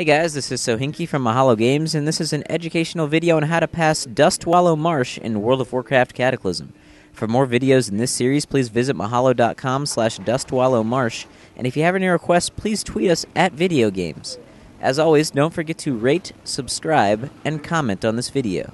Hey guys, this is Sohinki from Mahalo Games, and this is an educational video on how to pass Dustwallow Marsh in World of Warcraft Cataclysm. For more videos in this series, please visit mahalo.com slash dustwallowmarsh, and if you have any requests, please tweet us at videogames. As always, don't forget to rate, subscribe, and comment on this video.